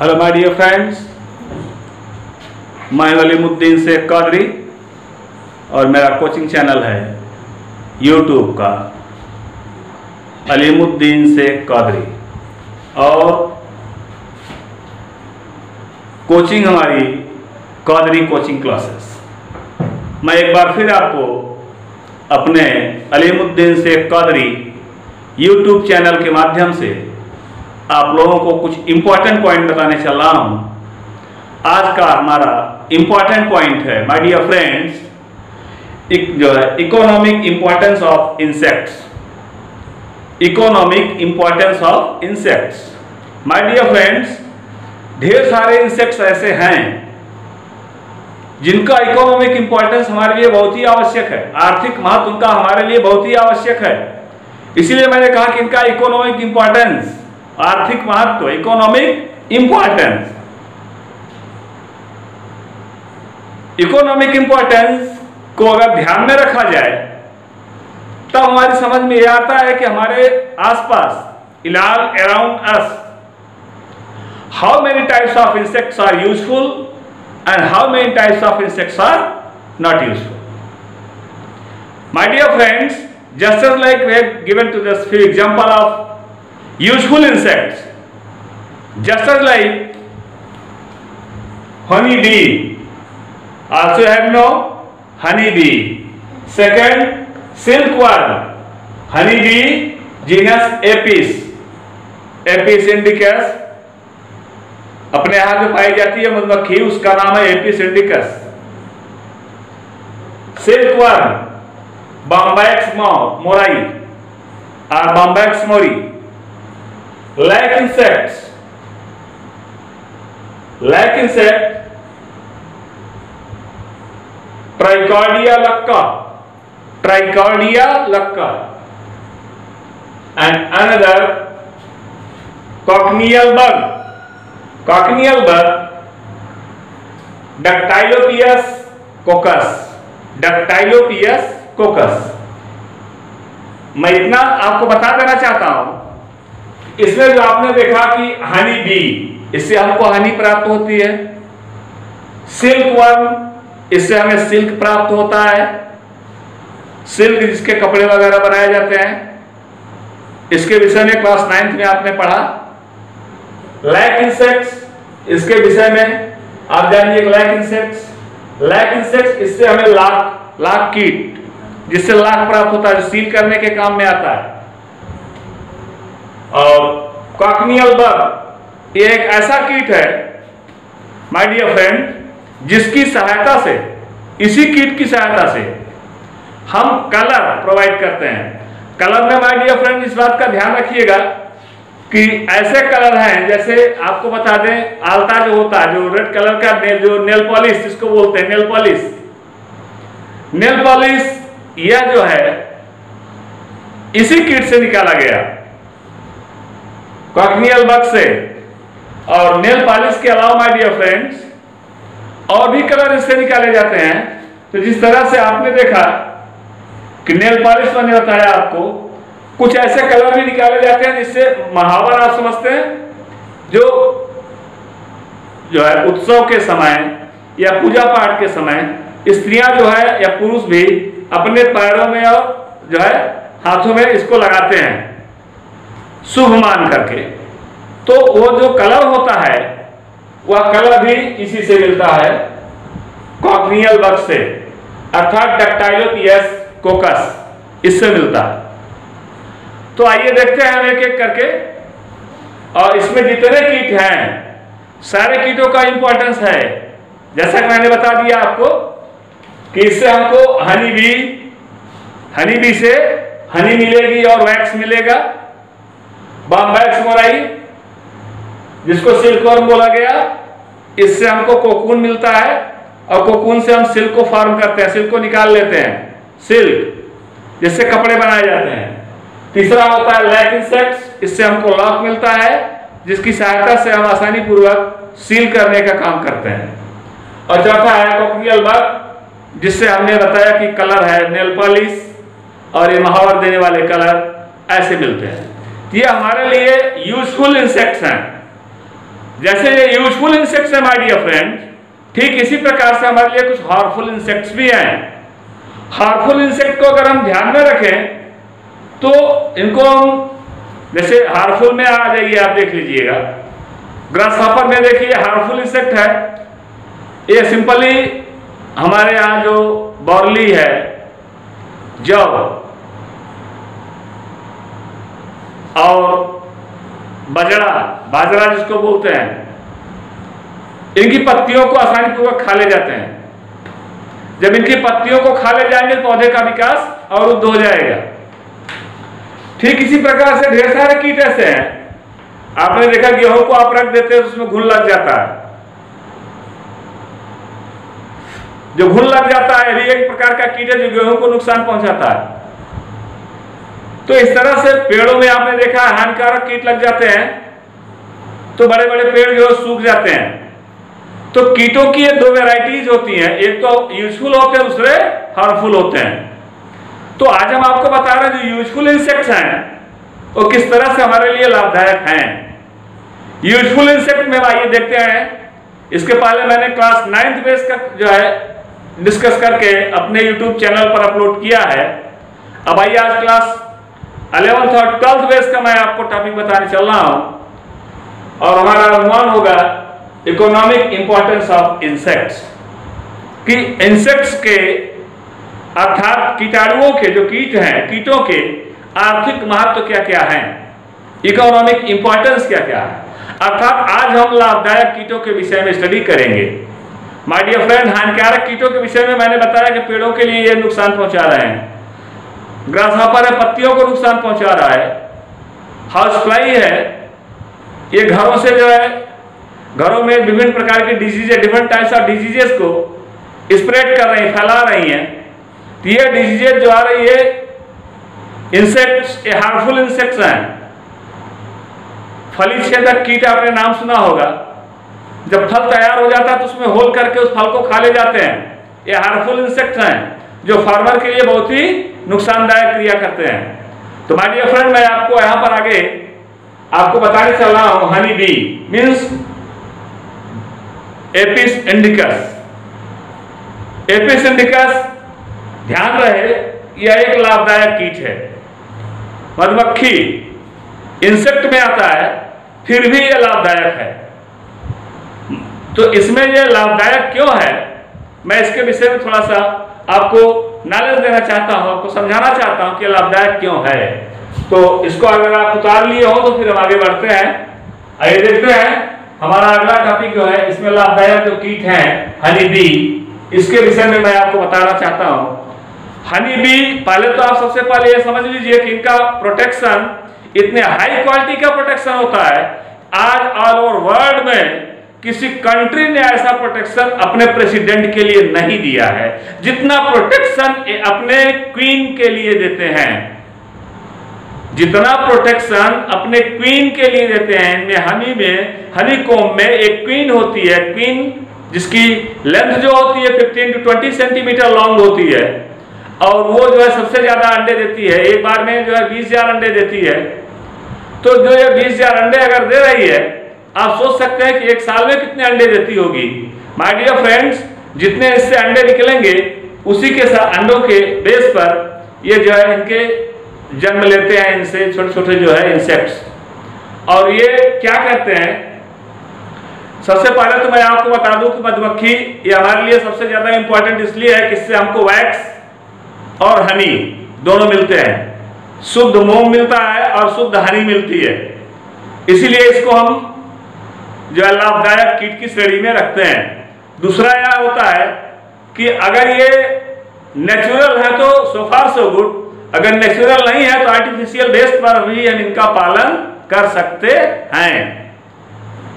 Hello my dear friends मैं वलीमुद्दीन शेख कादरी और मेरा कोचिंग चैनल है यूट्यूब का। अलीमुद्दीन शेख कादरी। और कोचिंग हमारी कादरी कोचिंग क्लासेस मैं एक बार फिर आपको अपने अलीमुद्दीन शेख कादरी यूट्यूब चैनल के माध्यम से आप लोगों को कुछ इम्पोर्टेंट पॉइंट बताने चल रहा हूँ। आज का हमारा इम्पोर्टेंट पॉइंट है माय डियर फ्रेंड्स जो है economic importance of insects economic importance of insects my dear friends ढेर सारे इंसेक्ट्स ऐसे हैं, जिनका इकोनॉमिक इंपॉर्टेंस हमारे लिए बहुत ही आवश्यक है। आर्थिक महत्व उनका हमारे लिए बहुत ही आवश्यक है। इसीलिए मैंने कहा कि इनका इकोनॉमिक इंपॉर्टेंस आर्थिक महत्व इकोनॉमिक इंपॉर्टेंस इकोनॉमिक इंपॉर्टेंस को अगर ध्यान में रखा जाए, तब हमारी समझ में यह आता है कि हमारे आसपास इलाल around us how many types of insects are useful and how many types of insects are not useful my dear friends like we have given to this few example of useful insects just as like honey bee also have no honey bee second silkworm honey bee genus apis apis indicus अपने यहाँ जो पाई जाती है मधुमक्खी उसका नाम है Apis indicus silkworm Bombax morai or Bombax mori. Like insects, like insect, Trichodia lacca, Trichodia lacca, and another cochineal bug, cochineal bug, Dactylopius coccus, Dactylopius coccus मैं इतना आपको बता देना चाहता हूँ इसमें जो आपने देखा कि हनी बी इससे हमको हनी प्राप्त होती है। सिल्क वर्म इससे हमें सिल्क प्राप्त होता है। सिल्क जिसके कपड़े वगैरह बनाए जाते हैं। इसके विषय में क्लास नाइन्थ में आपने पढ़ा। लैक इंसेक्ट्स इसके विषय में आप जानिए लैक इंसेक्ट्स लैक इंसेक्ट्स इससे हमें लाख लाख कीट, जिससे लाख प्राप्त होता है, जो सील करने के काम में आता है। और कॉकनियल बग ये एक ऐसा कीट है माय डियर फ्रेंड जिसकी सहायता से, इसी कीट की सहायता से हम कलर प्रोवाइड करते हैं। कलर में माय डियर फ्रेंड इस बात का ध्यान रखिएगा कि ऐसे कलर हैं, जैसे आपको बता दें, आलता जो होता है, जो रेड कलर का नेल जो नेल पॉलिश जिसको बोलते हैं नेल पॉलिश नेल पॉलिश यह जो है, इसी किट से निकाला गया। कॉकनियल बग से। और नेल पॉलिश के अलावा माय डियर फ्रेंड्स और भी कलर इससे निकाले जाते हैं। तो जिस तरह से आपने देखा कि नेल पॉलिश मैंने बताया आपको, कुछ ऐसे कलर भी निकाले जाते हैं जिससे महावर आप समझते हैं, जो जो है उत्सव के समय या पूजा पाठ के समय, स्त्रियाँ जो है या पुरुष भी अपने पैरों में और जो है हाथों में इसको लगाते हैं। शुभ मान करके। तो वो जो कलर होता है, वह कलर भी इसी से मिलता है, कॉकनियल बग से। अर्थात डक्टाइलोपियस कोकस, इससे मिलता है। तो आइए देखते हैं एक एक करके। और इसमें जितने कीट हैं, सारे कीटों का इंपॉर्टेंस है। जैसा कि मैंने बता दिया आपको कि इससे हमको हनी बी हनी बी से हनी मिलेगी और वैक्स मिलेगा। बॉम्बैक्स मोराई जिसको सिल्कवर्म बोला गया, इससे हमको कोकून मिलता है और कोकून से हम सिल्क को फॉर्म करते हैं, सिल्क को निकाल लेते हैं। सिल्क, जिससे कपड़े बनाए जाते हैं। तीसरा होता है लैक इंसेक्ट्स इससे हमको लॉक मिलता है, जिसकी सहायता से हम आसानी पूर्वक सील करने का काम करते हैं। और चौथा है कोकनियल बग जिससे हमने बताया कि कलर है नेल पॉलिश और ये महावर देने वाले कलर ऐसे मिलते हैं। ये हमारे लिए यूजफुल इंसेक्ट्स हैं। जैसे ये यूजफुल इंसेक्ट्स है माय डियर फ्रेंड ठीक इसी प्रकार से हमारे लिए कुछ हार्मफुल इंसेक्ट्स भी हैं। हार्मफुल इंसेक्ट को अगर हम ध्यान में रखें तो इनको हम, जैसे हार्मफुल में आ जाइए, आप देख लीजिएगा। ग्रास हॉपर में देखिए हार्मफुल इंसेक्ट है। ये सिंपली हमारे यहाँ जो बॉर्ली है, जौ और बजड़ा बाजरा जिसको बोलते हैं, इनकी पत्तियों को आसानी पूर्वक खा ले जाते हैं। जब इनकी पत्तियों को खा ले जाएँगे पौधे का विकास अवरुद्ध हो जाएगा। ठीक इसी प्रकार से ढेर सारे कीट ऐसे हैं। आपने देखा गेहूँ को आप रख देते हैं तो उसमें घुन लग जाता है। जो घुन लग जाता है, यही एक प्रकार का कीट है जो गेहूँ को नुकसान पहुंचाता है। तो इस तरह से पेड़ों में आपने देखा हानिकारक कीट लग जाते हैं तो बड़े बड़े पेड़ जो सूख जाते हैं। तो कीटों की ये दो वेराइटीज होती हैं, एक तो यूजफुल होते हैं, दूसरे हार्मफुल होते हैं। तो आज हम आपको बता रहे हैं जो यूजफुल इंसेक्ट्स हैं, वो किस तरह से हमारे लिए लाभदायक हैं। यूजफुल इंसेक्ट में आइए, देखते हैं। इसके पहले मैंने क्लास नाइन्थ बेस का जो है डिस्कस करके अपने यूट्यूब चैनल पर अपलोड किया है। अब आइए आज क्लास अलेवंथ और ट्वेल्थ बेस का मैं आपको टॉपिक बताने चल रहा हूँ। और हमारा अनुमान होगा इकोनॉमिक इंपॉर्टेंस ऑफ़ इंसेक्ट्स कि इंसेक्ट्स के, अर्थात कीटाणुओं के, जो कीट हैं, कीटों के आर्थिक महत्व क्या क्या है? इकोनॉमिक इंपॉर्टेंस क्या क्या है? अर्थात आज हम लाभदायक कीटों के विषय में स्टडी करेंगे। माय डियर फ्रेंड हानिकारक कीटों के विषय में मैंने बताया कि पेड़ों के लिए ये नुकसान पहुँचा रहे हैं। ग्रास हॉपर है पत्तियों को नुकसान पहुँचा रहा है। हाउस फ्लाई है। ये घरों से जो है, घरों में विभिन्न प्रकार की disease different types of diseases को स्प्रेड कर रही हैं, फैला रही हैं। तो ये डिजीजेज जो आ रही है इंसेक्ट्स ये हार्मफुल इंसेक्ट्स हैं। फली छेदक कीट आपने नाम सुना होगा। जब फल तैयार हो जाता है तो उसमें होल करके उस फल को खा ले जाते हैं। ये हार्मफुल इंसेक्ट्स हैं, जो फार्मर के लिए बहुत ही नुकसानदायक क्रिया करते हैं। तो माय डियर फ्रेंड मैं आपको यहाँ पर आगे आपको बताने चल रहा हूँ honey bee means Apis indicus Apis indicus ध्यान रहे, यह एक लाभदायक कीट है। मधुमक्खी इंसेक्ट में आता है, फिर भी यह लाभदायक है। तो इसमें यह लाभदायक क्यों है? मैं इसके विषय में थोड़ा सा आपको नॉलेज देना चाहता हूँ, आपको समझाना चाहता हूँ कि लाभदायक क्यों है। तो इसको अगर आप उतार लिए हो तो फिर हम आगे बढ़ते हैं। आइए देखते हैं, हमारा अगला टॉपिक जो है, इसमें लाभदायक जो कीट है हनी बी इसके विषय में मैं आपको बताना चाहता हूँ। हनी बी पहले तो आप सबसे पहले ये समझ लीजिए कि इनका प्रोटेक्शन इतने हाई क्वालिटी का प्रोटेक्शन होता है। आज ऑल ओवर वर्ल्ड में किसी कंट्री ने ऐसा प्रोटेक्शन अपने प्रेसिडेंट के लिए नहीं दिया है। जितना प्रोटेक्शन अपने क्वीन के लिए देते हैं, जितना प्रोटेक्शन अपने क्वीन के लिए देते हैं, इनमें हनी में हनी कोम में एक क्वीन होती है क्वीन जिसकी लेंथ जो होती है 15 टू 20 सेंटीमीटर लॉन्ग होती है। और वो जो है सबसे ज़्यादा अंडे देती है, एक बार में जो है बीस हज़ार अंडे देती है। तो जो ये बीस हज़ार अंडे अगर दे रही है आप सोच सकते हैं कि एक साल में कितने अंडे देती होगी। माय डियर फ्रेंड्स जितने इससे अंडे निकलेंगे, उसी के साथ अंडों के बेस पर ये जो है इनके जन्म लेते हैं, इनसे छोटे छोटे जो है इंसेक्ट्स और ये क्या कहते हैं? सबसे पहले तो मैं आपको बता दूँ कि मधुमक्खी ये हमारे लिए सबसे ज़्यादा इंपॉर्टेंट इसलिए है कि इससे हमको वैक्स और हनी दोनों मिलते हैं। शुद्ध मोम मिलता है और शुद्ध हनी मिलती है। इसीलिए इसको हम जो लाभदायक कीट की श्रेणी में रखते हैं। दूसरा यह होता है कि अगर ये नेचुरल है तो सोफार सो गुड अगर नेचुरल नहीं है तो आर्टिफिशियल बेस पर भी हम इनका पालन कर सकते हैं।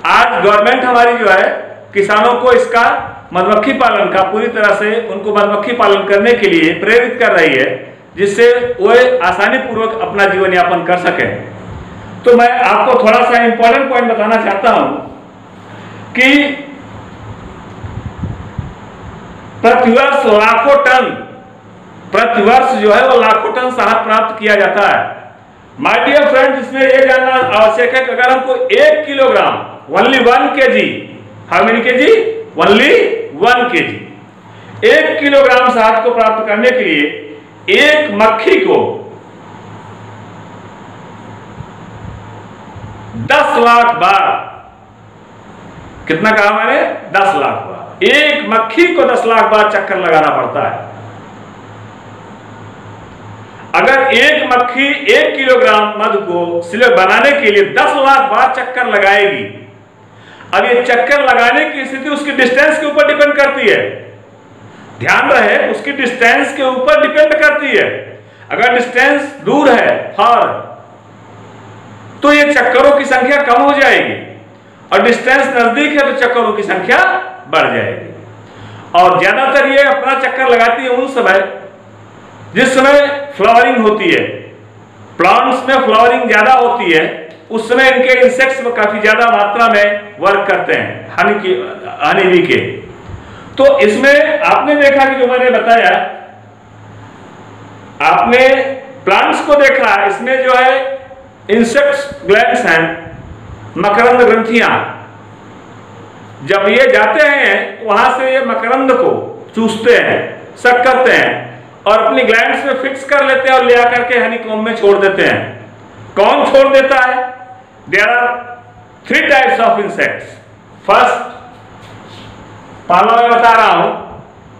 आज गवर्नमेंट हमारी जो है, किसानों को इसका मधुमक्खी पालन का पूरी तरह से उनको मधुमक्खी पालन करने के लिए प्रेरित कर रही है, जिससे वो आसानी पूर्वक अपना जीवन यापन कर सके। तो मैं आपको थोड़ा सा इंपॉर्टेंट पॉइंट बताना चाहता हूँ। कि प्रतिवर्ष लाखों टन, प्रतिवर्ष जो है वो लाखों टन शहद प्राप्त किया जाता है। माय डियर फ्रेंड इसमें यह जानना आवश्यक है कि अगर हमको एक किलोग्राम ओनली वन के जी हाउ मेनी के जी ओनली वन के जी एक किलोग्राम शहद को प्राप्त करने के लिए एक मक्खी को दस लाख बार कितना कहा मैंने दस लाख बार। एक मक्खी को दस लाख बार चक्कर लगाना पड़ता है। अगर एक मक्खी एक किलोग्राम मध को सिले बनाने के लिए दस लाख बार चक्कर लगाएगी, अब ये चक्कर लगाने की स्थिति उसकी डिस्टेंस के ऊपर डिपेंड करती है। ध्यान रहे, उसकी डिस्टेंस के ऊपर डिपेंड करती है। अगर डिस्टेंस दूर है फार तो ये चक्करों की संख्या कम हो जाएगी। और डिस्टेंस नज़दीक है तो चक्करों की संख्या बढ़ जाएगी। और ज़्यादातर ये अपना चक्कर लगाती है उन समय, जिस समय फ्लावरिंग होती है प्लांट्स में फ्लावरिंग ज़्यादा होती है, उस समय इनके इंसेक्ट्स काफ़ी ज़्यादा मात्रा में वर्क करते हैं हनी की हनी के। तो इसमें आपने देखा कि जो मैंने बताया, आपने प्लांट्स को देखा, इसमें जो है इंसेक्ट्स ग्लैंड्स हैं मकरंद ग्रंथियाँ। जब ये जाते हैं, वहाँ से ये मकरंद को चूसते हैं सक करते हैं और अपनी ग्लैंड्स में फिक्स कर लेते हैं और ले आकर के हनीकॉम में छोड़ देते हैं। कौन छोड़ देता है? There are three types of insects first पहला मैं बता रहा हूँ,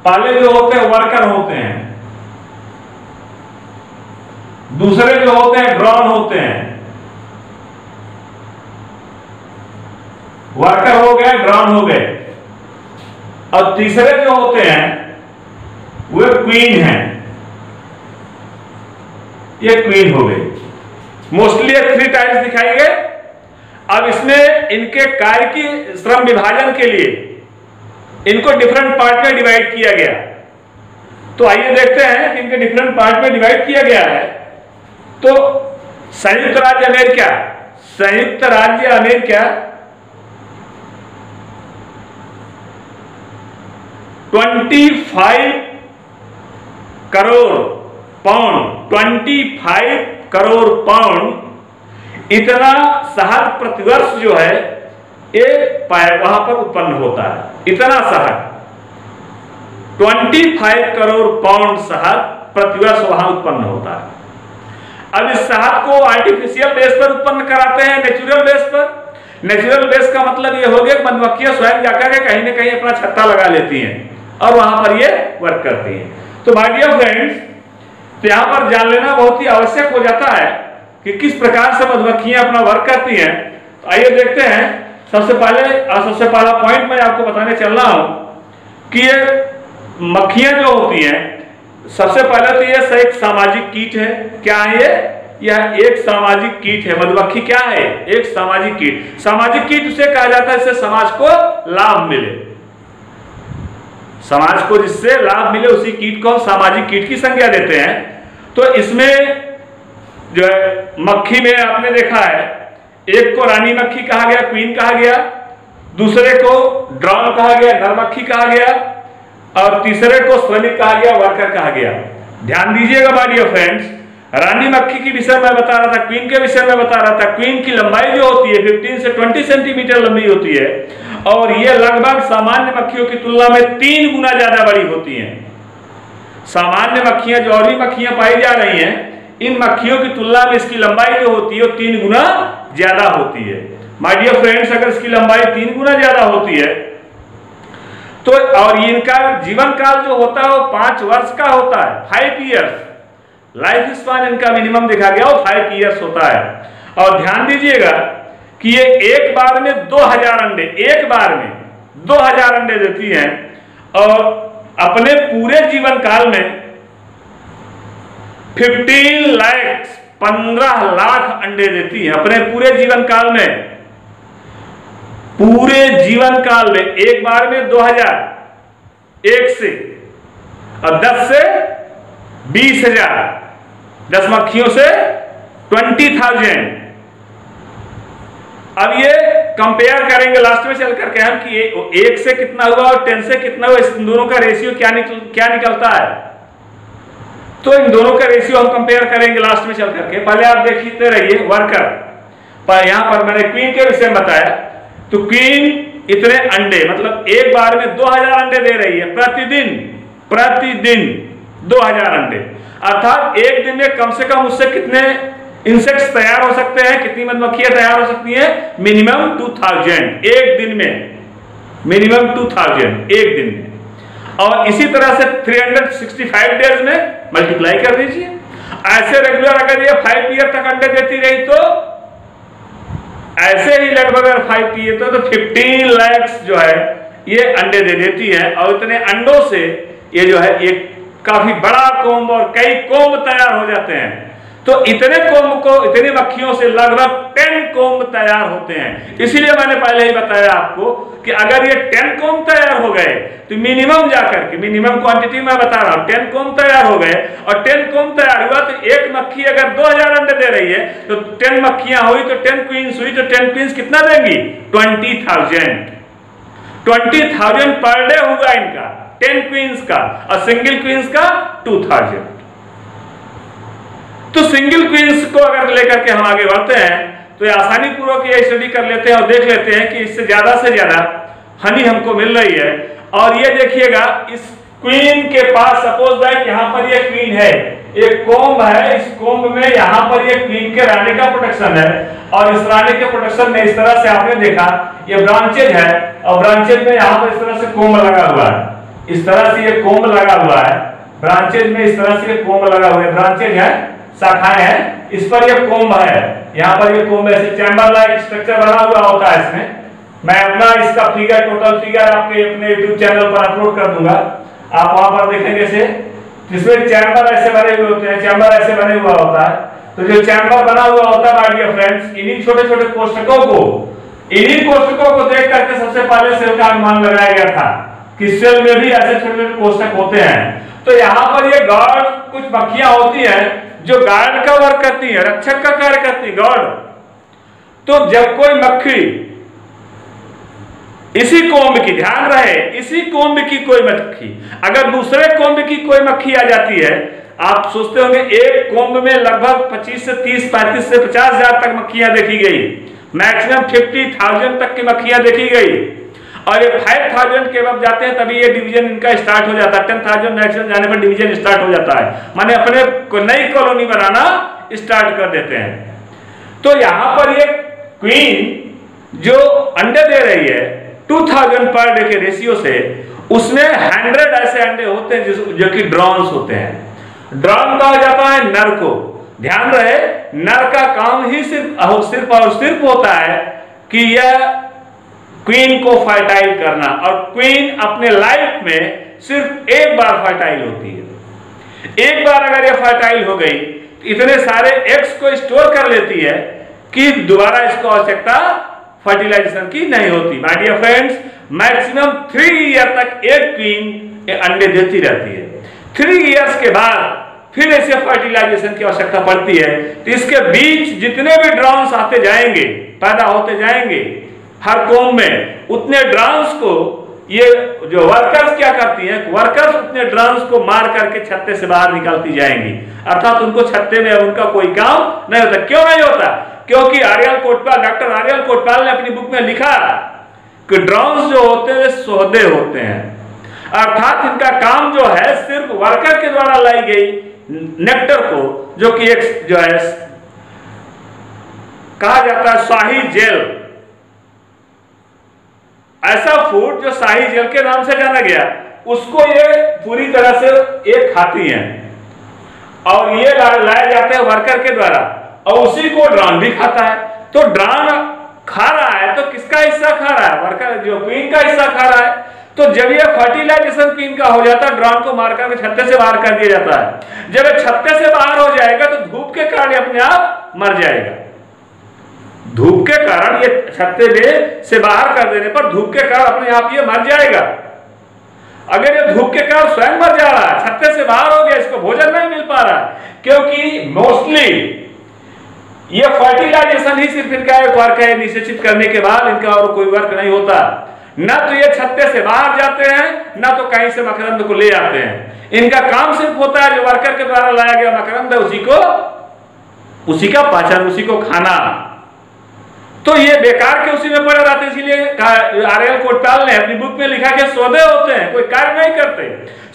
पाले जो होते हैं वर्कर होते हैं। दूसरे जो होते हैं ड्रॉन होते हैं। वर्कर हो गए ड्रॉन हो गए। और तीसरे जो होते हैं, वे क्वीन हैं। ये क्वीन हो गई मोस्टली ये थ्री टाइप्स दिखाई गए। अब इसमें इनके कार्य की, श्रम विभाजन के लिए, इनको डिफरेंट पार्ट में डिवाइड किया गया। तो आइए देखते हैं कि इनके डिफरेंट पार्ट में डिवाइड किया गया है। तो संयुक्त राज्य अमेरिका। संयुक्त राज्य America 25 crore pound 25 crore pound इतना शहद प्रतिवर्ष जो है एक वहाँ पर उत्पन्न होता है। इतना शहद। 25 करोड़ पाउंड शहद प्रतिवर्ष वहाँ उत्पन्न होता है। अब इस शहद को आर्टिफिशियल बेस पर उत्पन्न कराते हैं नेचुरल बेस पर। नेचुरल बेस का मतलब यह हो गया मधुमक्खियाँ स्वयं जाकर के कहीं ना कहीं अपना छत्ता लगा लेती हैं। और वहाँ पर ये वर्क करती हैं। तो माय डियर फ्रेंड्स तो यहाँ पर जान लेना बहुत ही आवश्यक हो जाता है कि किस प्रकार से मधुमक्खियाँ अपना वर्क करती हैं। तो आइए देखते हैं। सबसे पहले सबसे पहला पॉइंट मैं आपको बताने चल रहा हूँ कि ये मक्खियाँ जो होती हैं, सबसे पहले तो ये एक सामाजिक कीट है। क्या है ये? यह एक सामाजिक कीट है। मधुमक्खी क्या है? एक सामाजिक कीट। सामाजिक कीट उसे कहा जाता है, इससे समाज को लाभ मिले। समाज को जिससे लाभ मिले उसी कीट को हम सामाजिक कीट की संज्ञा देते हैं। तो इसमें जो है, मक्खी में आपने देखा है, एक को रानी मक्खी कहा गया क्वीन कहा गया, दूसरे को ड्रॉन कहा गया, नर मक्खी कहा गया, और तीसरे को श्रमिक कहा गया वर्कर कहा गया। ध्यान दीजिएगा माय डियर फ्रेंड्स रानी मक्खी की विषय में बता रहा था क्वीन के विषय में बता रहा था। क्वीन की लंबाई जो होती है 15 से 20 सेंटीमीटर लंबी होती है और ये लगभग सामान्य मक्खियों की तुलना में तीन गुना ज़्यादा बड़ी होती हैं। सामान्य मक्खियाँ जो और भी मक्खियाँ पाई जा रही हैं, इन मक्खियों की तुलना में इसकी लंबाई जो होती है, वो तीन गुना ज़्यादा होती है। माय डियर फ्रेंड्स अगर इसकी लंबाई तीन गुना ज़्यादा होती है तो और इनका जीवन काल जो होता है, वो पाँच वर्ष का होता है फाइव ईयर्स लाइफ स्पान इनका मिनिमम देखा गया वो फाइव ईयर्स होता है। और ध्यान दीजिएगा कि ये एक बार में दो हज़ार अंडे, एक बार में दो हज़ार अंडे देती हैं। और अपने पूरे जीवन काल में फिफ्टीन लैक्स पंद्रह लाख अंडे देती हैं। अपने पूरे जीवन काल में, पूरे जीवन काल में एक बार में दो हज़ार, एक से, और दस से बीस हज़ार। दस मक्खियों से ट्वेंटी थाउज़ेंड। अब ये कंपेयर करेंगे लास्ट में चल करके हम कि एक से कितना हुआ और टेन से कितना हुआ, इस दोनों का रेशियो क्या निकल, क्या निकलता है? तो इन दोनों का रेशियो हम कंपेयर करेंगे लास्ट में चल करके। पहले आप देखते रहिए वर्कर पर यहाँ पर मैंने क्वीन के विषय में बताया। तो क्वीन इतने अंडे मतलब एक बार में 2000 अंडे दे रही है, प्रतिदिन प्रतिदिन 2000 अंडे। अर्थात एक दिन में कम से कम उससे कितने इंसेक्ट्स तैयार हो सकते हैं कितनी मधुमक्खियाँ तैयार हो सकती हैं? मिनिमम 2000 एक दिन में. मिनिमम 2000 एक दिन में. और इसी तरह से 365 डेज़ में मल्टीप्लाई कर दीजिए. ऐसे रेगुलर अगर ये फाइव ईयर तक अंडे देती रही तो ऐसे ही लगभग अगर फाइव ईयर तो, तो 15 लैक्स जो है ये अंडे दे देती है. और इतने अंडों से ये जो है एक काफ़ी बड़ा कोम्ब और कई कोम्ब तैयार हो जाते हैं। तो इतने कोम्ब को, इतनी मक्खियों से लगभग टेन कोम्ब तैयार होते हैं। इसीलिए मैंने पहले ही बताया आपको कि अगर ये टेन कोम्ब तैयार हो गए तो मिनिमम जाकर के मिनिमम क्वांटिटी मैं बता रहा हूँ, टेन कोम्ब तैयार हो गए और टेन कोम्ब तैयार हुआ तो एक मक्खी अगर 2000 अंडे दे रही है तो टेन मक्खियाँ हुई तो टेन क्वींस हुई तो टेन क्वींस कितना देंगी? Twenty thousand. Twenty thousand per day होगा इनका। टेन क्वींस का और सिंगल क्वींस का टू थाउज़ेंड तो सिंगल क्वींस को अगर लेकर के हम आगे बढ़ते हैं तो ये आसानी पूर्वक ये स्टडी कर लेते हैं और देख लेते हैं कि इससे ज़्यादा से ज़्यादा हनी हमको मिल रही है। और ये देखिएगा, इस क्वीन के पास सपोज़ दैट यहाँ पर ये क्वीन है। एक कोम्ब है, इस कोम्ब में यहाँ पर ये क्वीन के रानी का प्रोटेक्शन है। और इस रानी के प्रोटेक्शन में इस तरह से आपने देखा, ये ब्रांचेज है और ब्रांचेज में यहाँ पर इस तरह से कोम्ब लगा हुआ है। इस तरह से ये कोम्ब लगा हुआ है। ब्रांचेज में इस तरह से कोम्ब लगा हुआ है। ब्रांचेज है, शाखाएँ हैं, इस पर ये कोम्ब है। यहाँ पर ये कोम्ब ऐसे चैम्बर लाइक स्ट्रक्चर बना हुआ होता है इसमें। मैं अपना इसका फिगर टोटल फिगर आपके अपने यूट्यूब चैनल पर अपलोड कर दूँगा। आप वहाँ पर देखेंगे से जिसमें चैम्बर ऐसे बने हुए होते हैं चैम्बर ऐसे बने हुआ होता है। तो जो चैम्बर बना हुआ होता है डियर फ्रेंड्स इन्हीं छोटे छोटे कोष्टकों को, इन्हीं कोष्टकों को देख करके सबसे पहले सेल का अनुमान लगाया गया था। कि में भी ऐसे छोटे छोटे कोष्टक होते हैं। तो यहाँ पर ये गार्ड कुछ मक्खियाँ होती हैं, जो गार्ड का वर्क करती है, रक्षक का कार्य करती है गार्ड तो जब कोई मक्खी इसी कोम्ब की, ध्यान रहे, इसी कोम्ब की कोई मक्खी, अगर दूसरे कोम्ब की कोई मक्खी आ जाती है, आप सोचते होंगे, एक कोम्ब में लगभग 25 से 30 पैंतीस से पचास हज़ार तक मक्खियाँ देखी गई। मैक्सिमम फिफ्टी थाउज़ेंड तक की मक्खियाँ देखी गई। और ये फाइव थाउज़ेंड के बाद जाते हैं, तभी ये डिवीज़न इनका स्टार्ट हो जाता है। टेन थाउज़ेंड मैक्सिमम जाने पर डिवीज़न स्टार्ट हो जाता है। माने अपने को नई कॉलोनी बनाना स्टार्ट कर देते हैं। तो यहाँ पर ये क्वीन जो अंडे दे रही है 2000 पर डे के रेशियो से उसमें 100 ऐसे अंडे होते हैं जो कि ड्रॉन्स होते हैं। ड्रॉन कहा जाता है नर को। ध्यान रहे, नर का काम ही सिर्फ़ सिर्फ़ और सिर्फ़ होता है कि यह क्वीन को फर्टाइल करना और क्वीन अपने लाइफ में सिर्फ़ एक बार फर्टाइल होती है। एक बार अगर यह फर्टाइल हो गई तो इतने सारे एग्स को स्टोर कर लेती है कि दोबारा इसको आवश्यकता फर्टिलाइजेशन की नहीं होती। My dear friends maximum three year तक एक क्वीन अंडे देती रहती है। थ्री इयर्स के बाद फिर ऐसे फर्टिलाइजेशन की आवश्यकता पड़ती है। तो इसके बीच जितने भी ड्राउन्स आते जाएँगे, पैदा होते जाएँगे हर कौम में उतने ड्राउन्स को ये जो वर्कर्स क्या करती हैं? वर्कर्स उतने ड्राउन्स को मार करके छत्ते से बाहर निकालती जाएँगी। अर्थात उनको छत्ते में उनका कोई काम नहीं होता। क्यों नहीं होता? क्योंकि आर्यल कोटपाल डॉक्टर आर्यल कोटपाल ने अपनी बुक में लिखा कि ड्रोन्स जो होते हैं सौदे होते हैं। अर्थात इनका काम जो है, सिर्फ़ वर्कर के द्वारा लाई गई नेक्टर को, जो कि एक जो है, कहा जाता है शाही जेल। ऐसा फ़ूड जो शाही जेल के नाम से जाना गया, उसको ये पूरी तरह से एक खाती हैं। और ये लाए जाते हैं वर्कर के द्वारा। और उसी को ड्रान भी खाता है। तो ड्रान खा रहा है तो किसका हिस्सा खा रहा है? वर्कर जो क्वीन का हिस्सा खा रहा है। तो जब ये फर्टिलाइजेशन क्वीन का हो जाता है ड्रान को मार करके छत्ते से बाहर कर दिया जाता है। जब ये छत्ते से बाहर हो जाएगा तो धूप के कारण अपने आप मर जाएगा। धूप के कारण ये छत्ते में से बाहर कर देने पर धूप के कारण अपने आप ये मर जाएगा। अगर ये धूप के कारण स्वयं मर जा रहा है, छत्ते से बाहर हो गया, इसको भोजन नहीं मिल पा रहा क्योंकि मोस्टली ये फर्टिलाइजेशन ही सिर्फ़ इनका एक वर्क है, निषेचित करने के बाद इनका और कोई वर्क नहीं होता। न तो ये छत्ते से बाहर जाते हैं, न तो कहीं से मकरंद को ले आते हैं। इनका काम सिर्फ़ होता है जो वर्कर के द्वारा लाया गया मकरंद है, उसी को, उसी का पाचन, उसी को खाना। तो ये बेकार के उसी में पड़े रहते इसीलिए आर कोटाल ने अपनी बुक में लिखा कि सौदे होते हैं, कोई कार्य नहीं करते।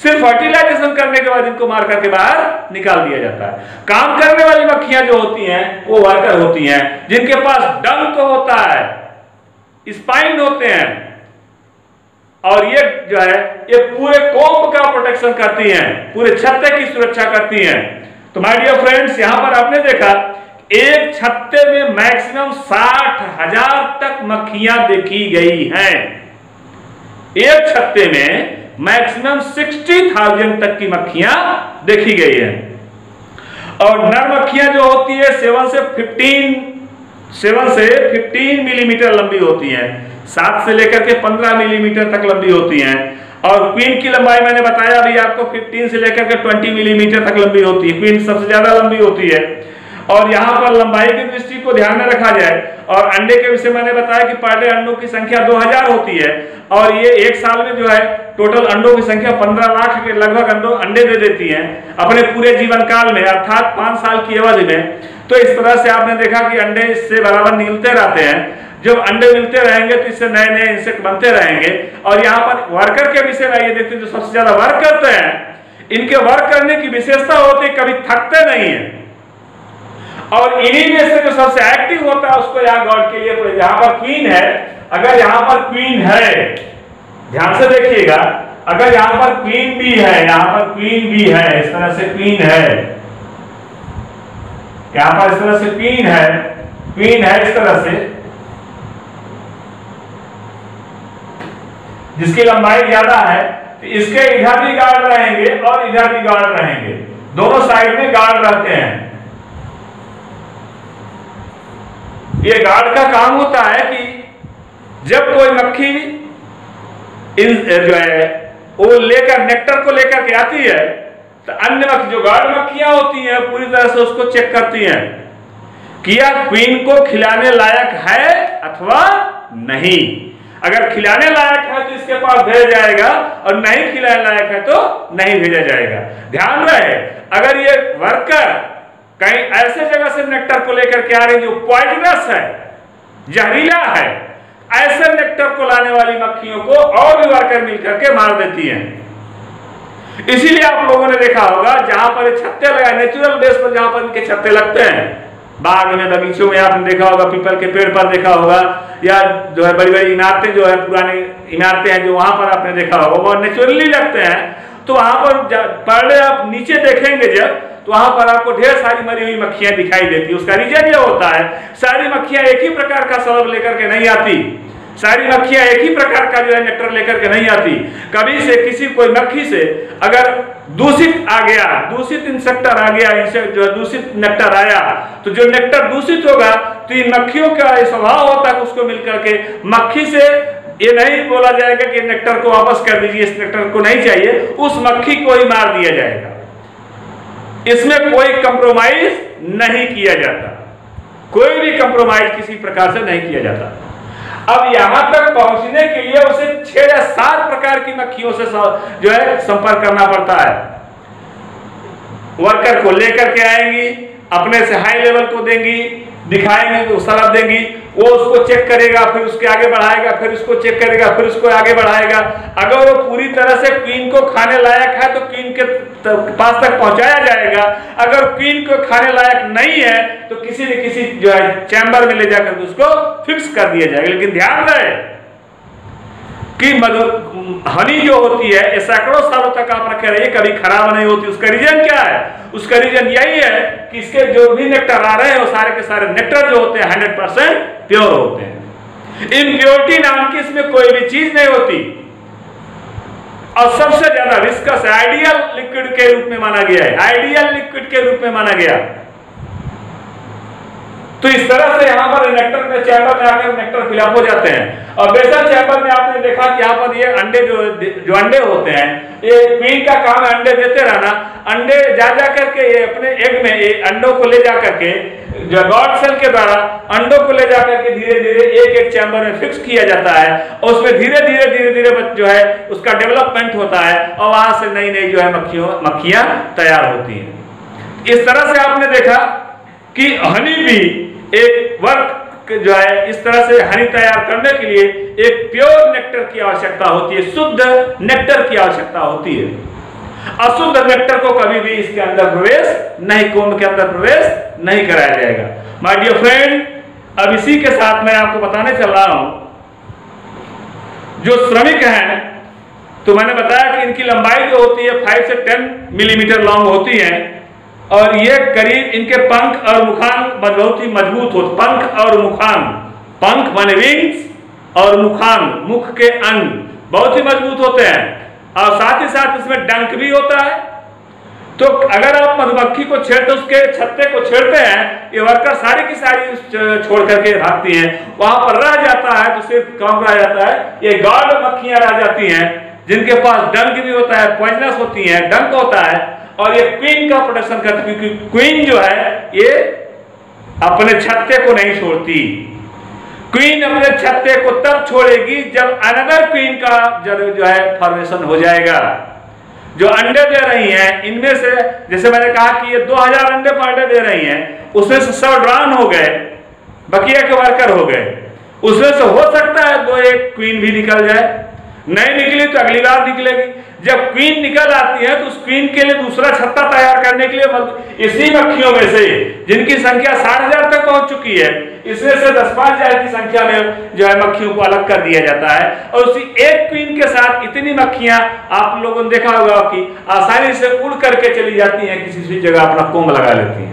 सिर्फ़ फर्टिलाइजेशन करने के बाद इनको मार करके बाहर निकाल दिया जाता है। काम करने वाली मक्खियाँ जो होती हैं, वो वर्कर होती हैं, जिनके पास डंक तो होता है स्पाइन होते हैं, और ये जो है, ये पूरे कोम्ब का प्रोटेक्शन करती हैं, पूरे छत्ते की सुरक्षा करती हैं। तो माय डियर फ्रेंड्स यहाँ पर आपने देखा एक छत्ते में मैक्सिमम साठ हज़ार तक मक्खियाँ देखी गई हैं। एक छत्ते में मैक्सिमम सिक्सटी थाउज़ेंड तक की मक्खियाँ देखी गई है। और नर मक्खियाँ जो होती है, सेवन से फिफ्टीन, सेवन से फिफ्टीन मिलीमीटर लंबी होती हैं। सात से लेकर के पंद्रह मिलीमीटर तक लंबी होती हैं। और क्वीन की लंबाई मैंने बताया, अभी आपको 15 से लेकर के 20 मिलीमीटर तक लंबी होती है। क्वीन सबसे ज़्यादा लंबी होती है। और यहाँ पर लंबाई की दृष्टि को ध्यान में रखा जाए। और अंडे के विषय मैंने बताया कि डे अंडों की संख्या 2000 होती है। और ये एक साल में जो है टोटल अंडों की संख्या 15 लाख के लगभग अंडों अंडे दे देती हैं अपने पूरे जीवन काल में, अर्थात पाँच साल की अवधि में। तो इस तरह से आपने देखा कि अंडे इससे बराबर निकलते रहते हैं। जब अंडे मिलते रहेंगे तो इससे नए नए इंसेक्ट बनते रहेंगे। और यहाँ पर वर्कर के विषय में ये देखते जो सबसे ज़्यादा वर्क करते हैं। इनके वर्क करने की विशेषता होती है, कभी थकते नहीं है। और इन्हीं में से जो सबसे एक्टिव होता है उसको यहाँ गॉड के लिए यहाँ पर क्वीन है, अगर यहाँ पर क्वीन है, ध्यान से देखिएगा, अगर यहाँ पर क्वीन भी है, यहाँ पर क्वीन भी है, इस तरह से क्वीन है। यहाँ पर इस तरह से क्वीन है क्वीन है इस तरह से। जिसकी लंबाई ज़्यादा है तो इसके इधर भी गार्ड रहेंगे और इधर भी गार्ड रहेंगे। दोनों साइड में गार्ड रहते हैं। ये गार्ड का काम होता है कि जब कोई मक्खी इन जो है, वो लेकर नेक्टर को लेकर के आती है तो अन्य मक्खी, जो गार्ड मक्खियाँ होती हैं, पूरी तरह से उसको चेक करती हैं कि यह क्वीन को खिलाने लायक है अथवा नहीं। अगर खिलाने लायक है तो इसके पास भेजा जाएगा, और नहीं खिलाने लायक है तो नहीं भेजा जाएगा। ध्यान रहे, अगर ये वर्कर कहीं ऐसे जगह से नेक्टर को लेकर के आ रही जो पॉइजनस है, जहरीला है, ऐसे नेक्टर को लाने वाली मक्खियों को और भी वर्कर मिलकर के मार देती हैं। इसीलिए आप लोगों ने देखा होगा, जहाँ पर छत्ते लगाए नेचुरल बेस पर जहाँ पर इनके छत्ते लगते हैं, बाग में, बगीचों में आपने देखा होगा, पीपल के पेड़ पर देखा होगा, या जो है बड़ी बड़ी इमारतें जो है, पुरानी इमारतें हैं जो वहाँ पर आपने देखा होगा, वो नेचुरली लगते हैं। तो वहाँ पर पहले आप नीचे देखेंगे जब तो वहाँ पर आपको ढेर सारी मरी हुई मक्खियाँ दिखाई देती है। उसका रीजन ये होता है, सारी मक्खियाँ एक ही प्रकार का सबब लेकर के नहीं आती। सारी मक्खियाँ एक ही प्रकार का जो है नेक्टर लेकर के नहीं आती। कभी से किसी कोई मक्खी से अगर दूषित आ गया, दूषित इंसेक्टर आ गया इंसेक्ट जो दूषित नेक्टर आया तो जो नेक्टर दूषित होगा तो इन मक्खियों का स्वभाव होता है उसको मिलकर के मक्खी से ये नहीं बोला जाएगा कि नेक्टर को वापस कर दीजिए, इस नेक्टर को नहीं चाहिए, उस मक्खी को ही मार दिया जाएगा। इसमें कोई कंप्रोमाइज नहीं किया जाता। कोई भी कंप्रोमाइज किसी प्रकार से नहीं किया जाता। अब यहाँ तक पहुँचने के लिए उसे छह या सात प्रकार की मक्खियों से जो है संपर्क करना पड़ता है। वर्कर को लेकर के आएँगी, अपने से हाई लेवल को देंगी दिखाएँगे तो सलाह देंगी। वो उसको चेक करेगा, फिर उसके आगे बढ़ाएगा, फिर उसको चेक करेगा, फिर उसको आगे बढ़ाएगा। अगर वो पूरी तरह से क्वीन को खाने लायक है तो क्वीन के पास तक पहुँचाया जाएगा। अगर क्वीन को खाने लायक नहीं है तो किसी न किसी जो है चैम्बर में ले जाकर उसको फिक्स कर दिया जाएगा। लेकिन ध्यान रहे कि हनी जो होती है, ये सैकड़ों सालों तक आप रखे रहिए, कभी खराब नहीं होती। उसका रीजन क्या है? उसका रीजन यही है कि इसके जो भी नेक्टर आ रहे हैं, वो सारे के सारे नेक्टर जो होते हैं हंड्रेड परसेंट प्योर होते हैं। इम्प्योरिटी नाम की इसमें कोई भी चीज़ नहीं होती। और सबसे ज़्यादा विस्कस आइडियल लिक्विड के रूप में माना गया है। आइडियल लिक्विड के रूप में माना गया। तो इस तरह से यहाँ पर नेक्टर में चैम्बर में आकर नेक्टर फिलअप हो जाते हैं। और बेसल चैम्बर में आपने देखा कि यहाँ पर ये अंडे जो जो अंडे होते हैं, ये क्वीन का काम है अंडे देते रहना। अंडे जा जा करके ये अपने एग में ये अंडों को ले जा करके, जो गॉड सेल के द्वारा अंडों को ले जाकर के धीरे धीरे एक एक चैम्बर में फिक्स किया जाता है। और उसमें धीरे धीरे धीरे धीरे जो है, उसका डेवलपमेंट होता है और वहाँ से नई नई जो है मक्खियों, मक्खियाँ तैयार होती हैं। इस तरह से आपने देखा कि हनी भी एक वर्क जो है, इस तरह से हनी तैयार करने के लिए एक प्योर नेक्टर की आवश्यकता होती है, शुद्ध नेक्टर की आवश्यकता होती है। अशुद्ध नेक्टर को कभी भी इसके अंदर प्रवेश नहीं, कुंभ के अंदर प्रवेश नहीं कराया जाएगा। माय डियर फ्रेंड अब इसी के साथ मैं आपको बताने चल रहा हूँ, जो श्रमिक हैं तो मैंने बताया कि इनकी लंबाई जो होती है फाइव से टेन मिलीमीटर लॉन्ग होती है। और ये करीब इनके पंख और मुखान बहुत ही मज़बूत होते पंख और मुखान। पंख माने विंग्स और मुखान, मुख के अंग। बहुत ही मज़बूत होते हैं। और साथ ही साथ इसमें डंक भी होता है। तो अगर आप मधुमक्खी को छेड़ते उसके छत्ते को छेड़ते हैं, ये वर्कर सारी की सारी छोड़ करके भागती हैं। वहाँ पर रह जाता है तो सिर्फ़ काम रह जाता है। ये गार्ड मक्खियाँ रह जाती हैं, जिनके पास डंक भी होता है पॉइजनस होती है। डंक होता है। और ये क्वीन का प्रोटेक्शन करती क्योंकि क्वीन जो है, ये अपने छत्ते को नहीं छोड़ती। क्वीन अपने छत्ते को तब छोड़ेगी जब अनदर क्वीन का जो है फॉर्मेशन हो जाएगा। जो अंडे दे रही हैं, इनमें से जैसे मैंने कहा कि ये 2000 अंडे पर अंडे दे रही हैं, उसमें से सब ड्रान हो गए बकिया के वर्कर हो गए। उसमें से हो सकता है दो एक क्वीन भी निकल जाए। नहीं निकली तो अगली बार निकलेगी। जब क्वीन निकल आती है तो उस क्वीन के लिए दूसरा छत्ता तैयार करने के लिए इसी मक्खियों में से, जिनकी संख्या साठ हज़ार तक पहुँच चुकी है, इसमें से दस पाँच हज़ार की संख्या में जो है मक्खियों को अलग कर दिया जाता है। और उसी एक क्वीन के साथ इतनी मक्खियाँ, आप लोगों ने देखा होगा कि आसानी से उड़ करके चली जाती हैं, किसी भी जगह अपना कोम लगा लेती हैं।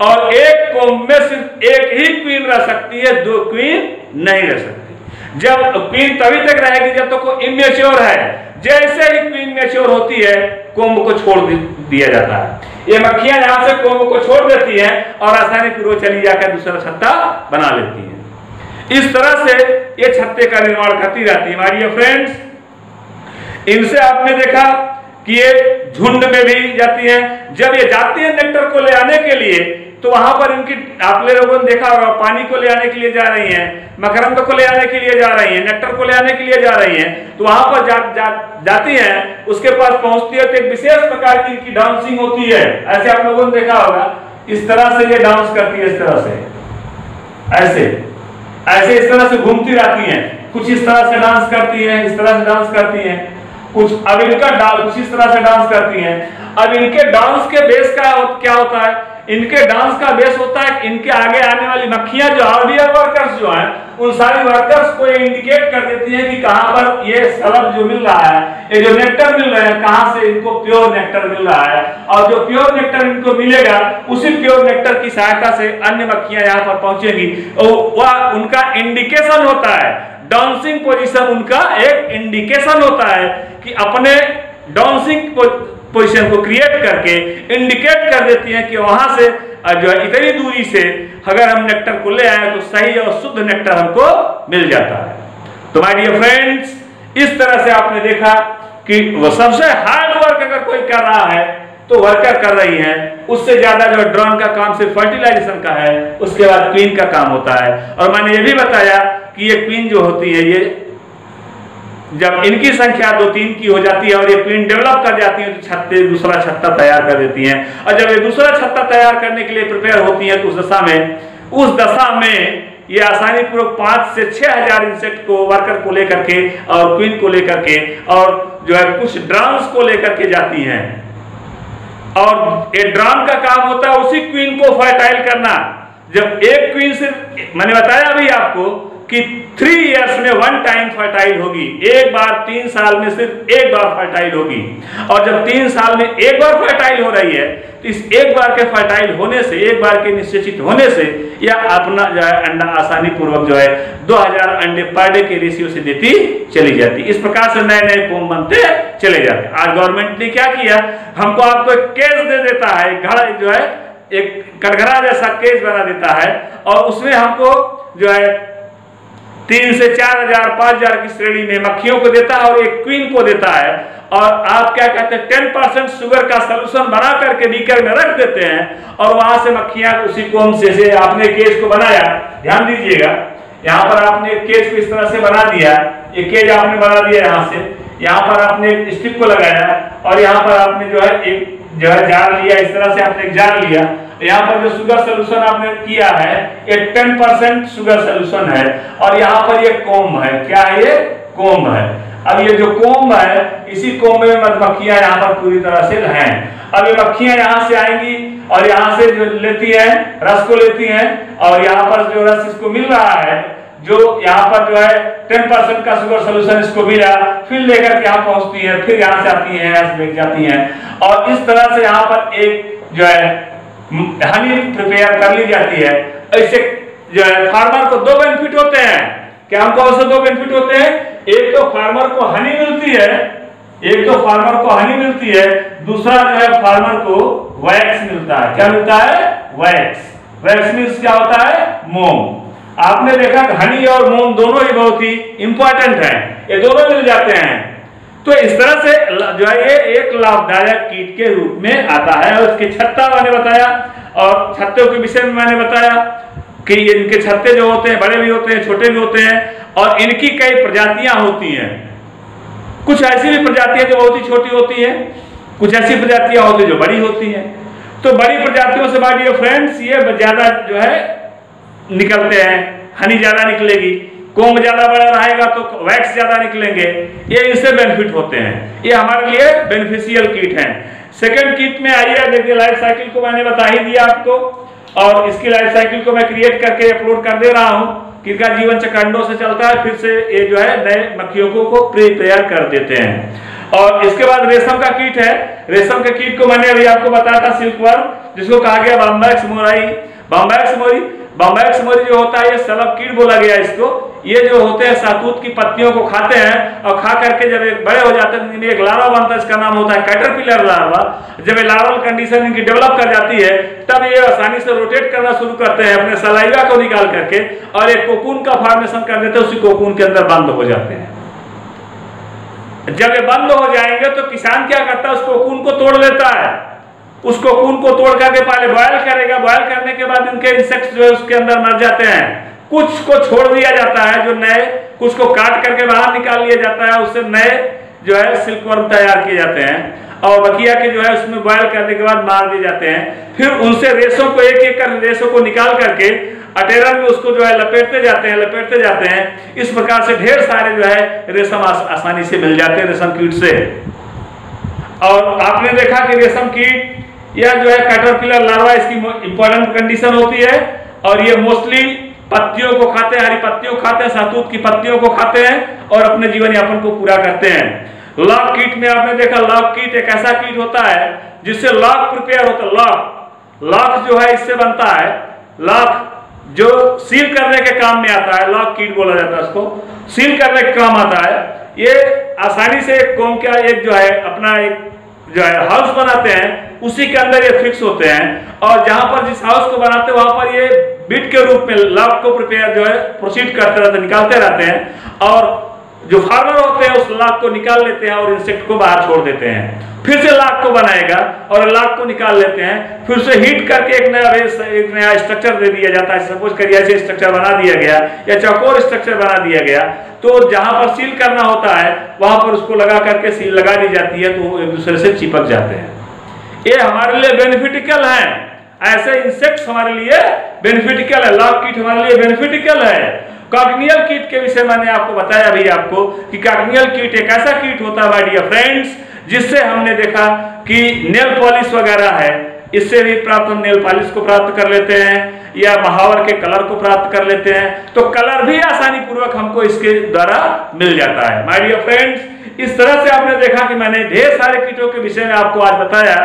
और एक कोम में सिर्फ़ एक ही क्वीन रह सकती है, दो क्वीन नहीं रह सकती। जब क्वीन तभी तक रहेगी जब तक तो वो इमेच्योर है। जैसे ही क्वीन मेच्योर होती है कोम्ब को छोड़ दिया जाता है। ये मक्खियाँ यहाँ से कोम्ब को छोड़ देती हैं और आसानी पूर्व चली जाकर दूसरा छत्ता बना लेती हैं। इस तरह से ये छत्ते का निर्माण करती रहती है। हमारी फ्रेंड्स इनसे आपने देखा कि ये झुंड में भी जाती है। जब ये जाती है नेक्टर को ले आने के लिए तो वहाँ पर इनकी आपने लोगों ने देखा होगा पानी को ले आने के लिए जा रही हैं मकरंद को ले आने के लिए जा रही हैं नेक्टर को ले आने के लिए जा रही हैं तो वहाँ पर जा, जा, जाती हैं उसके पास पहुँचती है तो एक विशेष प्रकार की इनकी डांसिंग होती है। ऐसे आप लोगों ने देखा होगा इस तरह से ये डांस करती है इस तरह से। ऐसे ऐसे इस तरह से घूमती रहती हैं कुछ इस तरह से डांस करती हैं इस तरह से डांस करती हैं कुछ अब इनका डांस कुछ इस तरह से डांस करती हैं। अब इनके डांस के बेस का क्या होता है? इनके डांस का बेस होता है, इनके आगे आने वाली मक्खियाँ जो ऑर्डियर वर्कर्स जो हैं, उन सारी वर्कर्स को इंडिकेट कर देती हैं कि कहाँ पर ये सलब जो मिल रहा है, ये जो नेक्टर मिल रहे हैं, कहाँ से इनको प्योर नेक्टर मिल रहा है। और जो प्योर नेक्टर इनको मिलेगा, उसी प्योर नेक्टर की सहायता से अन्य मक्खियाँ यहाँ पर पहुंचेगी। वह उनका इंडिकेशन होता है। डांसिंग पोजिशन उनका एक इंडिकेशन होता है कि अपने डांसिंग पोजीशन को क्रिएट करके इंडिकेट कर देती हैं कि वहाँ से जो है इतनी दूरी से अगर हम नेक्टर को ले आए तो सही और शुद्ध नेक्टर हमको मिल जाता है। तो माय डियर फ्रेंड्स इस तरह से आपने देखा कि वो सबसे हार्ड वर्क अगर कोई कर रहा है तो वर्कर कर रही हैं। उससे ज़्यादा जो ड्रोन का काम सिर्फ़ फर्टिलाइजेशन का है, उसके बाद क्वीन का काम होता है। और मैंने ये भी बताया कि ये क्वीन जो होती है, ये जब इनकी संख्या दो तीन की हो जाती है और ये पिंड डेवलप कर जाती है तो छत्ते दूसरा छत्ता तैयार कर देती हैं। और जब ये दूसरा छत्ता तैयार करने के लिए प्रिपेयर होती है तो उस दशा में, उस दशा में ये आसानी पूर्वक पाँच से छह हज़ार इंसेक्ट को वर्कर को लेकर के और क्वीन को लेकर के और जो है कुछ ड्राम्स को लेकर के जाती हैं। और ये ड्राम का काम होता है उसी क्वीन को फर्टाइल करना। जब एक क्वीन से मैंने बताया अभी आपको कि थ्री इयर्स में वन टाइम फर्टाइल होगी। एक बार तीन साल में सिर्फ़ एक बार फर्टाइल होगी। और जब तीन साल में एक बार फर्टाइल हो रही है तो इस एक बार के फर्टाइल होने से, एक बार के निश्चित होने से, यह अपना जो है अंडा आसानी पूर्वक जो है 2000 अंडे पर डे के रेशियो से देती चली जाती। इस प्रकार से नए नए कोम बनते चले जाते। आज गवर्नमेंट ने क्या किया? हमको आपको एक केस दे देता है घर जो है, एक कटघरा जैसा केस बना देता है, और उसमें हमको जो है तीन से चार हज़ार पाँच हज़ार की श्रेणी में मक्खियों को देता है और एक क्वीन को देता है। और आप क्या कहते हैं टेन परसेंट शुगर का सोल्यूशन बना करके बीकर में रख देते हैं और वहाँ से मक्खियाँ उसी कोम से, से आपने केस को बनाया। ध्यान दीजिएगा यहाँ पर आपने केस को इस तरह से बना दिया। ये केज आपने बना दिया यहाँ से। यहाँ पर आपने स्टिक को लगाया और यहाँ पर आपने जो है एक जो है जार लिया, इस तरह से आपने एक लिया। यहाँ पर जो शुगर सोल्यूशन आपने किया है, ये टेन परसेंट शुगर सोल्यूशन है और यहाँ पर ये कोम है। क्या है ये? कोम है। अब ये जो कोम है, इसी कोम में मधुमक्खियाँ यहाँ पर पूरी तरह से हैं। अब ये मक्खियाँ यहाँ से आएँगी और यहाँ से जो लेती है, रस को लेती हैं और यहाँ पर जो रस इसको मिल रहा है जो यहाँ पर जो है टेन परसेंट का शुगर सोल्यूशन इसको मिला, फिर लेकर के यहाँ पहुँचती है, फिर यहाँ से आती है, यहाँ से जाती है। और इस तरह से यहाँ पर एक जो है हनी प्रिपेयर कर ली जाती है। ऐसे जो है फार्मर को दो बेनिफिट होते हैं। क्या हमको उससे दो बेनिफिट होते हैं? एक तो फार्मर को हनी मिलती है, एक तो फार्मर को हनी मिलती है, दूसरा जो है फार्मर को वैक्स मिलता है। क्या मिलता है? वैक्स वैक्स मीन्स क्या होता है? मोम। आपने देखा हनी और मोम दोनों ही बहुत ही इंपॉर्टेंट है। ये दोनों मिल जाते हैं। तो इस तरह से जो है ये एक लाभदायक कीट के रूप में आता है। और छत्ता मैंने बताया, और छत्तों के विषय में मैंने बताया कि इनके छत्ते जो होते हैं, बड़े भी होते हैं, छोटे भी होते हैं, और इनकी कई प्रजातियाँ होती हैं। कुछ ऐसी भी प्रजातियाँ जो बहुत ही छोटी होती है, कुछ ऐसी प्रजातियाँ होती हैं जो बड़ी होती हैं। तो बड़ी प्रजातियों से बाकी फ्रेंड्स ये ज़्यादा जो है निकलते हैं। हनी ज़्यादा निकलेगी, कोम ज़्यादा बड़ा रहेगा तो वैक्स ज़्यादा निकलेंगे। ये इससे बेनिफिट होते हैं। ये हमारे लिए बेनिफिशियल कीट हैं। सेकेंड कीट में आइए, देखिए लाइफ साइकिल को मैंने बता ही दिया आपको। और इसकी लाइफ साइकिल को मैं क्रिएट करके अपलोड कर दे रहा हूँ। किनका जीवन चक्र से चलता है, फिर से ये जो है नए मक्खियों को प्रिपेयर कर देते हैं। और इसके बाद रेशम का कीट है। रेशम के कीट को मैंने अभी आपको बताया था सिल्क वर्म जिसको कहा गया बम्बैक्स मोराई। बम्बैक्स मोरी बम्बैक्स मोरी जो होता है, ये सलब कीट बोला गया इसको। ये जो होते हैं सातूत की पत्तियों को खाते हैं, और खा करके जब एक बड़े हो जाते हैं तो एक लार्वा बनता है, इसका नाम होता है कैटरपिलर लार्वा जब ये लार्वल कंडीशन इनकी डेवलप कर जाती है, तब ये आसानी से रोटेट करना शुरू करते हैं, अपने सलाइवा को निकाल करके, और एक कोकून का फॉर्मेशन कर देते हैं, उसी कोकून के अंदर बंद हो जाते हैं। जब ये बंद हो जाएँगे तो किसान क्या करता है, उस कोकून को तोड़ लेता है। उस कोकून को तोड़ करके पहले बॉयल करेगा। बॉयल करने के बाद इनके इंसेक्ट जो है उसके अंदर मर जाते हैं। कुछ को छोड़ दिया जाता है, जो नए, कुछ को काट करके बाहर निकाल लिया जाता है, उससे नए जो है सिल्कवर्म तैयार किए जाते हैं। और बकिया के जो है उसमें बॉयल करने के बाद मार दिए जाते हैं। फिर उनसे रेशों को एक एक कर रेशों को निकाल करके अटेरा में उसको जो है लपेटते जाते हैं, लपेटते जाते हैं। इस प्रकार से ढेर सारे जो है रेशम आसानी से मिल जाते हैं रेशम कीट से। और आपने देखा कि रेशम कीट या जो है कैटरपिलर लार्वा इसकी इंपॉर्टेंट कंडीशन होती है। और ये मोस्टली पत्तियों को खाते हैं, हरी पत्तियों को खाते हैं सातूत की पत्तियों को खाते हैं और अपने जीवन यापन को पूरा करते हैं। लॉक कीट में आपने देखा लॉक कीट एक ऐसा कीट होता है जिससे लॉक प्रिपेयर होता है लॉक लॉक जो है इससे बनता है लॉक जो सील करने के काम में आता है लॉक कीट बोला जाता है उसको। सील करने के काम आता है। ये आसानी से एक कौम का एक जो है, अपना एक जो है हाउस बनाते हैं, उसी के अंदर ये फिक्स होते हैं। और जहाँ पर जिस हाउस को बनाते हैं, वहाँ पर ये बिट के रूप में लाभ को प्रिपेयर जो है प्रोसीड करते रहते निकालते रहते हैं। और जो फार्मर होते हैं, उस लाख को निकाल लेते हैं और इंसेक्ट को बाहर छोड़ देते हैं। फिर से लाख को बनाएगा और लाख को निकाल लेते हैं। फिर से हीट करके एक नया रेस एक नया स्ट्रक्चर दे दिया जाता है। सपोज़ करिए, ऐसे स्ट्रक्चर बना दिया गया, या चौकोर स्ट्रक्चर बना दिया गया तो जहाँ पर सील करना होता है, वहाँ पर उसको लगा करके सील लगा दी जाती है तो एक दूसरे से चिपक जाते हैं। ये हमारे लिए बेनिफिटिकल है। ऐसे इंसेक्ट्स हमारे लिए बेनिफिटिकल है। लाभ कीट हमारे लिए बेनिफिटिकल है। कॉग्नियल कीट के विषय मैंने आपको बताया भी आपको कि कॉग्नियल कीट एक ऐसा कीट होता है डियर फ्रेंड्स जिससे हमने देखा कि नेल पॉलिश वगैरह है, इससे भी प्राप्त हम नेल पॉलिश को प्राप्त कर लेते हैं, या महावर के कलर को प्राप्त कर लेते हैं तो कलर भी आसानी पूर्वक हमको इसके द्वारा मिल जाता है। माय डियर फ्रेंड्स इस तरह से आपने देखा कि मैंने ढेर सारे कीटों के विषय में आपको आज बताया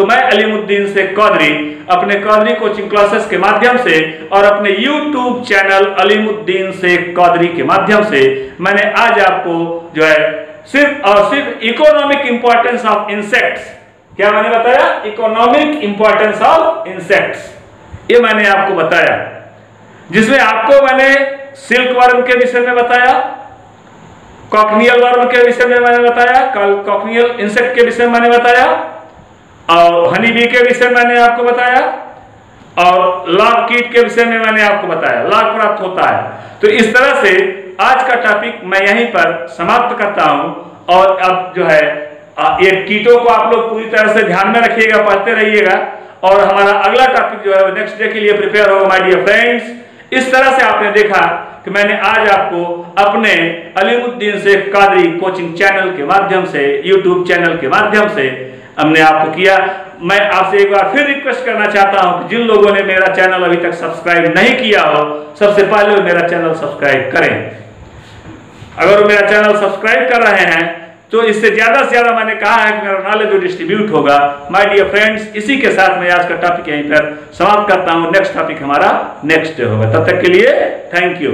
तो मैं अलीमुद्दीन से कौदरी, अपने कौदरी कोचिंग क्लासेस के माध्यम से और अपने YouTube चैनल अलीमुद्दीन से कौदरी के माध्यम से मैंने आज आपको जो है सिर्फ़ और सिर्फ़ इकोनॉमिक इंपॉर्टेंस ऑफ़ इंसेक्ट्स क्या मैंने बताया? इकोनॉमिक इंपॉर्टेंस ऑफ़ इंसेक्ट्स ये मैंने आपको बताया। जिसमें आपको मैंने सिल्क वर्म के विषय में बताया कॉकनियल वर्म के विषय में मैंने बताया कॉकनियल इंसेक्ट के विषय में मैंने बताया और हनी बी के विषय मैंने आपको बताया, और लाभ कीट के विषय में मैंने आपको बताया। लाभ प्राप्त होता है। तो इस तरह से आज का टॉपिक मैं यहीं पर समाप्त करता हूँ, और अब जो है ये कीटों को आप लोग पूरी तरह से ध्यान में रखिएगा, पढ़ते रहिएगा, और हमारा अगला टॉपिक जो है, वो नेक्स्ट डे के लिए प्रिपेयर होगा माय डियर फ्रेंड्स इस तरह से आपने देखा कि मैंने आज आपको अपने अलीमुद्दीन से कादरी कोचिंग चैनल के माध्यम से यूट्यूब चैनल के माध्यम से हमने आपको किया। मैं आपसे एक बार फिर रिक्वेस्ट करना चाहता हूँ कि जिन लोगों ने मेरा चैनल अभी तक सब्सक्राइब नहीं किया हो, सबसे पहले मेरा चैनल सब्सक्राइब करें। अगर वो मेरा चैनल सब्सक्राइब कर रहे हैं तो इससे ज़्यादा से ज़्यादा मैंने कहा है कि मेरा नॉलेज डिस्ट्रीब्यूट होगा। माय डियर फ्रेंड्स इसी के साथ मैं आज का टॉपिक यहीं पर समाप्त करता हूँ। नेक्स्ट टॉपिक हमारा नेक्स्ट डे होगा। तब तक के लिए थैंक यू